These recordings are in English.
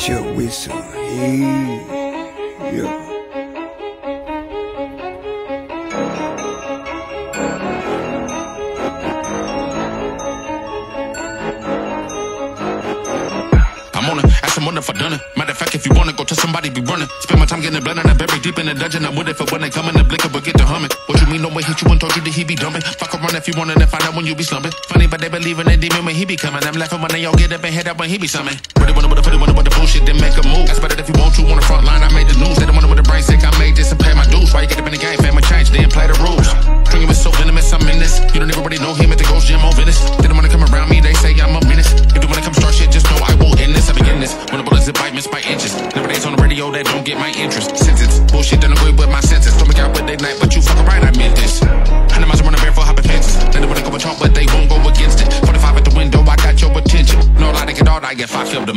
Get your whistle. Hey. Yeah. I'm on it, ask someone if I done it. Matter of fact, if you wanna go to somebody, be running. Spend my time getting blood and I'm very deep in the dungeon. I'm with it for when they come in the blink but get to humming. What you mean, no way hit you and told you that he be dumping. Fuck around if you wanted to find out when you be slumping. Funny, but they believe in the demon when he be coming. I'm laughing when they all get up and head up when he be summing. Ready, wanna, wanna, wanna, wanna, the bullshit, then make a move. That's better if you want to. On the front line, I made the news. They don't wanna with the brain sick, I made this and pay my dues. Why you get up in the game, family change, then play the rules. Drinking is so venomous, I'm in this. You don't everybody know him at the Gold's Gym on Venice. They don't wanna come around me, they say I'm a menace. If you wanna come start shit, just know I will end this. I begin this. When the bullets bite, miss by inches. Never days on the radio that don't get my interest. Sentence, bullshit, don't agree with my sentence. Don't make out with they night, but you fuck right, I meant this. Hundred miles the barefoot, hopping fences. They wanna go and talk, but they won't go against it. 45 at the window, I got your attention. No lie, they get all, I get five up the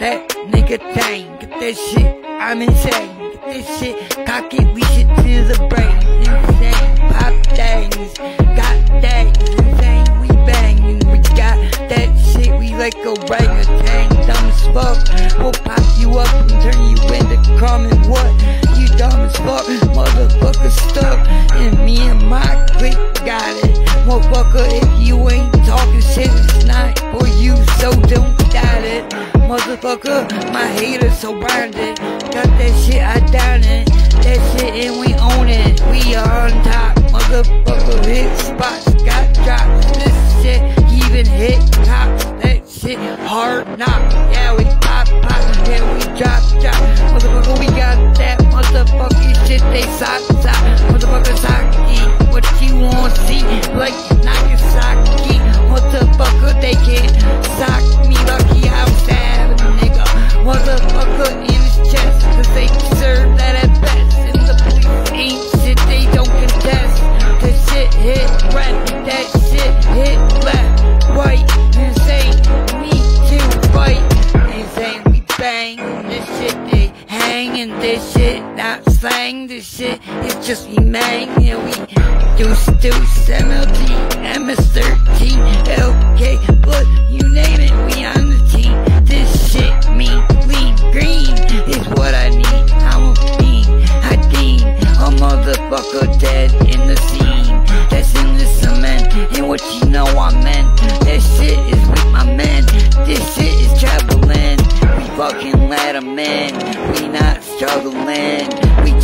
that nigga tang. Get that shit, I'm insane. Get this shit, cock it, we shit to the brain. Insane, pop dangs. God dang, insane, we banging. We got that shit, we like a orangutan. Dumb as fuck, we'll pop you up and turn you into common what? You dumb as fuck, motherfucker stuck. And me and my clique got Got that shit, I down it. That shit, and we own it. We are on top. Motherfucker, hit spots, this shit, not slang this shit. It's just me, man, yeah, we do do 17, MS 13.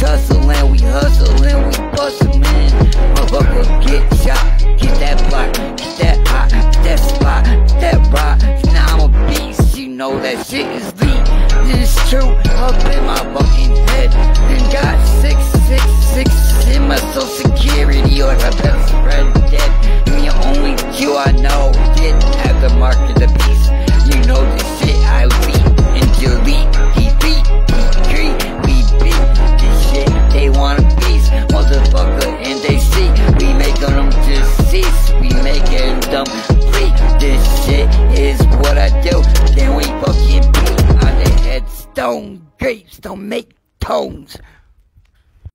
Tussling, we hustling, we bust 'em in. Motherfucker, get shot, get that block, get that hot, that spot, that rock. Now I'm a beast, you know that shit is Grapes don't make tones.